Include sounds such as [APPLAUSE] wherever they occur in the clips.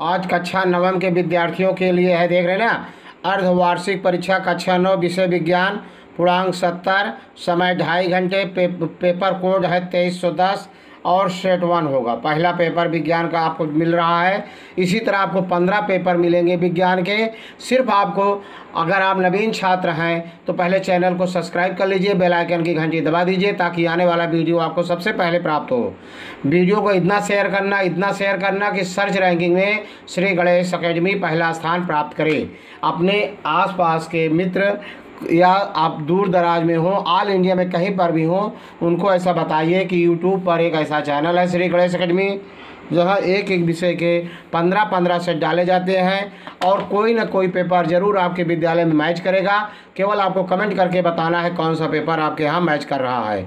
आज कक्षा नवम के विद्यार्थियों के लिए है देख रहे ना? अर्धवार्षिक परीक्षा कक्षा नौ विषय विज्ञान पूर्णांक सत्तर समय ढाई घंटे पे, पेपर कोड है तेईस सौ दस और सेट वन होगा। पहला पेपर विज्ञान का आपको मिल रहा है। इसी तरह आपको पंद्रह पेपर मिलेंगे विज्ञान के। सिर्फ़ आपको, अगर आप नवीन छात्र हैं तो पहले चैनल को सब्सक्राइब कर लीजिए बेल आइकन की घंटी दबा दीजिए, ताकि आने वाला वीडियो आपको सबसे पहले प्राप्त हो। वीडियो को इतना शेयर करना, इतना शेयर करना कि सर्च रैंकिंग में श्री गणेश अकेडमी पहला स्थान प्राप्त करे। अपने आसपास के मित्र या आप दूर दराज में हो ऑल इंडिया में कहीं पर भी हो, उनको ऐसा बताइए कि यूट्यूब पर एक ऐसा चैनल है श्री गणेश अकेडमी, जहाँ एक एक विषय के पंद्रह पंद्रह सेट डाले जाते हैं और कोई ना कोई पेपर ज़रूर आपके विद्यालय में मैच करेगा। केवल आपको कमेंट करके बताना है कौन सा पेपर आपके यहाँ मैच कर रहा है।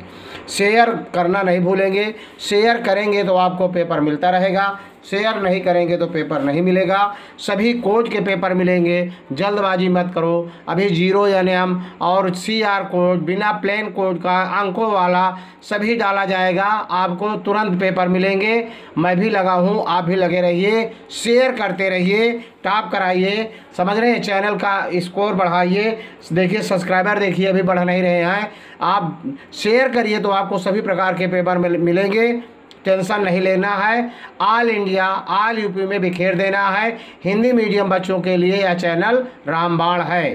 शेयर करना नहीं भूलेंगे। शेयर करेंगे तो आपको पेपर मिलता रहेगा। शेयर नहीं करेंगे तो पेपर नहीं मिलेगा। सभी कोड के पेपर मिलेंगे। जल्दबाजी मत करो। अभी ज़ीरो एन एम और सी आर कोड बिना प्लेन कोड का अंकों वाला सभी डाला जाएगा। आपको तुरंत पेपर मिलेंगे। मैं भी लगा हूँ, आप भी लगे रहिए। शेयर करते रहिए। टॉप कराइए। समझ रहे हैं? चैनल का स्कोर बढ़ाइए। देखिए सब्सक्राइबर देखिए, अभी बढ़ नहीं रहे हैं। आप शेयर करिए तो आपको सभी प्रकार के पेपर मिलेंगे। टेंशन नहीं लेना है। ऑल इंडिया ऑल यूपी में बिखेर देना है। हिंदी मीडियम बच्चों के लिए यह चैनल रामबाण है।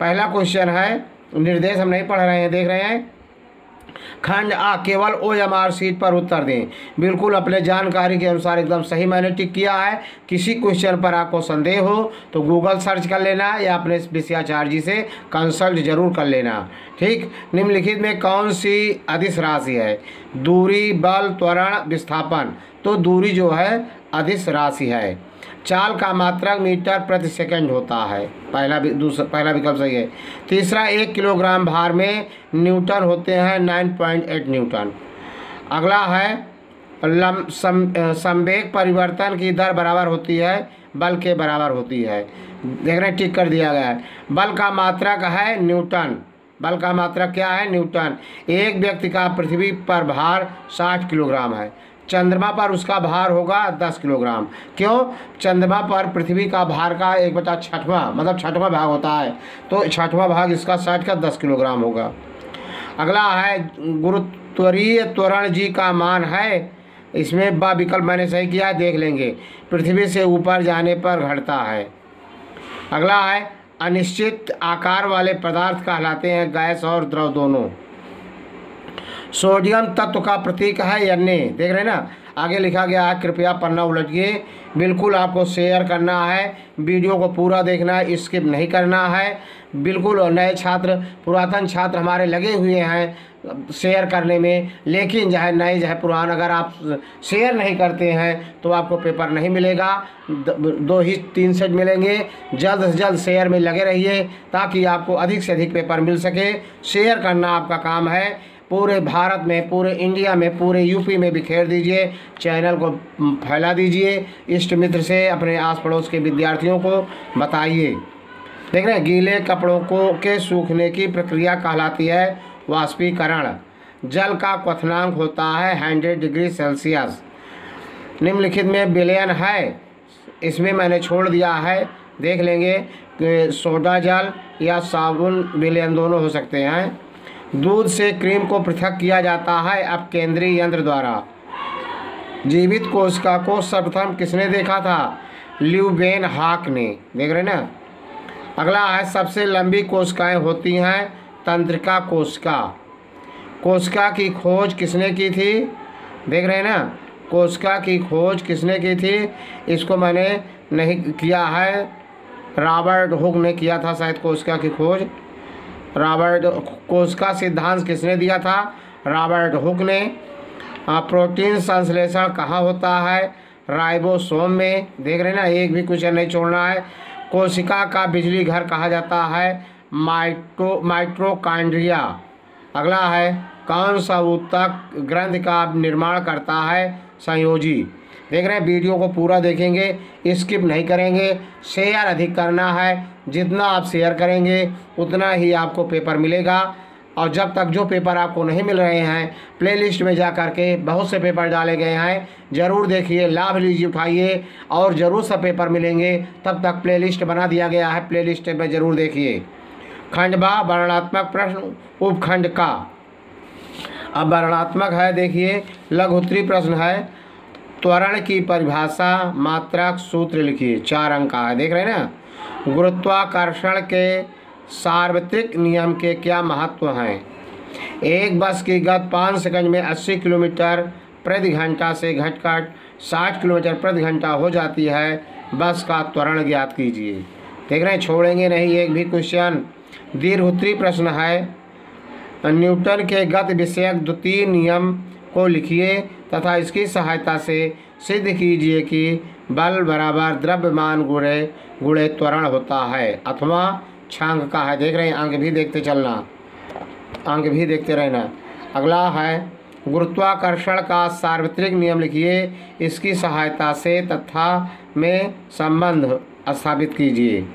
पहला क्वेश्चन है, निर्देश हम नहीं पढ़ रहे हैं, देख रहे हैं। खंड आ, केवल ओ एम आर सीट पर उत्तर दें। बिल्कुल अपने जानकारी के अनुसार एकदम सही मैंने टिक किया है। किसी क्वेश्चन पर आपको संदेह हो तो गूगल सर्च कर लेना या अपने विषयाचार्य जी से कंसल्ट ज़रूर कर लेना। ठीक? निम्नलिखित में कौन सी अधिस राशि है? दूरी, बल, त्वरण, विस्थापन। तो दूरी जो है अधिस राशि है। चाल का मात्रक मीटर प्रति सेकंड होता है। पहला भी दूसरा पहला विकल्प सही है। तीसरा एक किलोग्राम भार में न्यूटन होते हैं नाइन पॉइंट एट न्यूटन। अगला है लम सम, संवेग परिवर्तन की दर बराबर होती है बल के बराबर होती है। देख रहे टिक कर दिया गया है। बल का मात्रक है न्यूटन। बल का मात्रक क्या है? न्यूटन। एक व्यक्ति का पृथ्वी पर भार साठ किलोग्राम है। चंद्रमा पर उसका भार होगा दस किलोग्राम। क्यों? चंद्रमा पर पृथ्वी का भार का एक बटा छठवां मतलब छठवां भाग होता है। तो छठवां भाग इसका साठ का दस किलोग्राम होगा। अगला है, गुरुत्वरीय त्वरण जी का मान है। इसमें बा विकल्प मैंने सही किया देख लेंगे। पृथ्वी से ऊपर जाने पर घटता है। अगला है, अनिश्चित आकार वाले पदार्थ कहलाते हैं, गैस और द्रव दोनों। सोडियम तत्व का प्रतीक है यन्ने देख रहे हैं ना? आगे लिखा गया है, कृपया पन्ना उलटिए बिल्कुल आपको शेयर करना है, वीडियो को पूरा देखना है स्किप नहीं करना है। बिल्कुल नए छात्र, पुरातन छात्र हमारे लगे हुए हैं शेयर करने में। लेकिन जो है, नए जो है, पुरान अगर आप शेयर नहीं करते हैं तो आपको पेपर नहीं मिलेगा। दो ही, तीन सेट मिलेंगे। जल्द से जल्द शेयर में लगे रहिए, ताकि आपको अधिक से अधिक पेपर मिल सके। शेयर करना आपका काम है। पूरे भारत में, पूरे इंडिया में, पूरे यूपी में बिखेर दीजिए, चैनल को फैला दीजिए, इष्ट मित्र से अपने आस पड़ोस के विद्यार्थियों को बताइए। देख रहे हैं, गीले कपड़ों को, के सूखने की प्रक्रिया कहलाती है वाष्पीकरण। जल का क्वथनांक होता है हंड्रेड डिग्री सेल्सियस। निम्नलिखित में बिलियन है, इसमें मैंने छोड़ दिया है। देख लेंगे सोडा जल या साबुन, बिलियन दोनों हो सकते हैं। दूध से क्रीम को पृथक किया जाता है अब केंद्रीय यंत्र द्वारा। जीवित कोशिका को सर्वप्रथम किसने देखा था? ल्यूबेन हाक ने। देख रहे ना? अगला है, सबसे लंबी कोशिकाएँ होती हैं, तंत्रिका कोशिका। कोशिका की खोज किसने की थी? देख रहे हैं ना? कोशिका की खोज किसने की थी? इसको मैंने नहीं किया है। रॉबर्ट हुक ने किया था शायद कोशिका की खोज। रॉबर्ट कोशिका सिद्धांत किसने दिया था? रॉबर्ट हुक ने। प्रोटीन संश्लेषण कहाँ होता है? राइबोसोम में। देख रहे हैं ना, एक भी क्वेश्चन नहीं छोड़ना है। कोशिका का बिजली घर कहा जाता है? माइट्रो माइट्रोकांड्रिया। अगला है, कौन सा उत्तक ग्रंथ का निर्माण करता है? संयोजी। देख रहे हैं, वीडियो को पूरा देखेंगे, स्किप नहीं करेंगे। शेयर अधिक करना है। जितना आप शेयर करेंगे, उतना ही आपको पेपर मिलेगा। और जब तक जो पेपर आपको नहीं मिल रहे हैं प्लेलिस्ट में जा कर के बहुत से पेपर डाले गए हैं, ज़रूर देखिए, लाभ लीजिए, उठाइए, और ज़रूर सब पेपर मिलेंगे। तब तक प्लेलिस्ट बना दिया गया है प्लेलिस्ट में ज़रूर देखिए। खंडबा वर्णात्मक प्रश्न, उपखंड का। अब वर्णात्मक है, देखिए लघुत्तरी प्रश्न है। त्वरण की परिभाषा, मात्रक सूत्र लिखिए, चार अंक का है, देख रहे हैं ना? गुरुत्वाकर्षण के सार्वत्रिक नियम के क्या महत्व हैं? एक बस की गत पाँच सेकंड में 80 किलोमीटर प्रति घंटा से घटकर 60 किलोमीटर प्रति घंटा हो जाती है। बस का त्वरण ज्ञात कीजिए। देख रहे हैं, छोड़ेंगे नहीं, एक भी क्वेश्चन। दीर्घ उत्तरी प्रश्न है। न्यूटन के गत विषयक द्वितीय नियम को लिखिए तथा इसकी सहायता से सिद्ध कीजिए कि बल बराबर द्रव्यमान गुणे गुणे त्वरण होता है। अथवा छांग का है, देख रहे हैं, अंग भी देखते चलना। अंग भी देखते रहना। अगला है, गुरुत्वाकर्षण का सार्वत्रिक नियम लिखिए। इसकी सहायता से तथा में संबंध स्थापित कीजिए।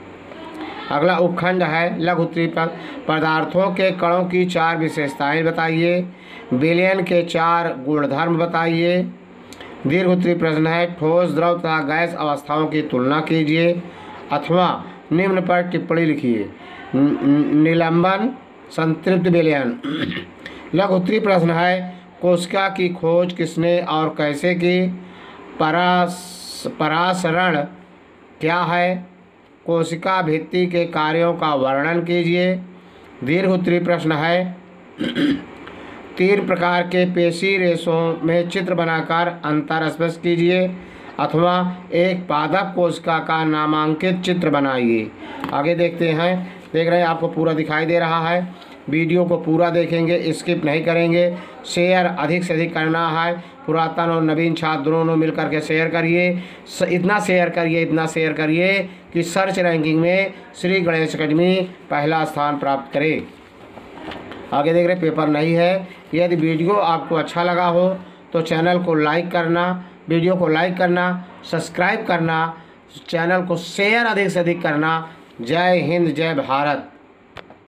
अगला उपखंड है लघुत्री पदार्थों के कणों की चार विशेषताएँ बताइए। विलयन के चार गुणधर्म बताइए। दीर्घोत्तरी प्रश्न है, ठोस द्रव तथा गैस अवस्थाओं की तुलना कीजिए, अथवा निम्न पर टिप्पणी लिखिए। निलंबन, संतृप्त विलयन। [CLEARS THROAT] लघु उत्तरी प्रश्न है, कोशिका की खोज किसने और कैसे की? परास, परासरण क्या है? कोशिका भित्ति के कार्यों का वर्णन कीजिए। दीर्घोत्तरी प्रश्न है [CLEARS THROAT] तीन प्रकार के पेशी रेशों में चित्र बनाकर अंतर स्पष्ट कीजिए अथवा एक पादप कोशिका का नामांकित चित्र बनाइए। आगे देखते हैं। देख रहे हैं, आपको पूरा दिखाई दे रहा है। वीडियो को पूरा देखेंगे, स्किप नहीं करेंगे। शेयर अधिक से अधिक करना है। पुरातन और नवीन छात्र दोनों मिल करके शेयर करिए। इतना शेयर करिए, इतना शेयर करिए कि सर्च रैंकिंग में श्री गणेश अकेडमी पहला स्थान प्राप्त करे। आगे देख रहे पेपर नहीं है। यदि वीडियो आपको अच्छा लगा हो तो चैनल को लाइक करना, वीडियो को लाइक करना, सब्सक्राइब करना, चैनल को शेयर अधिक से अधिक करना। जय हिंद, जय भारत।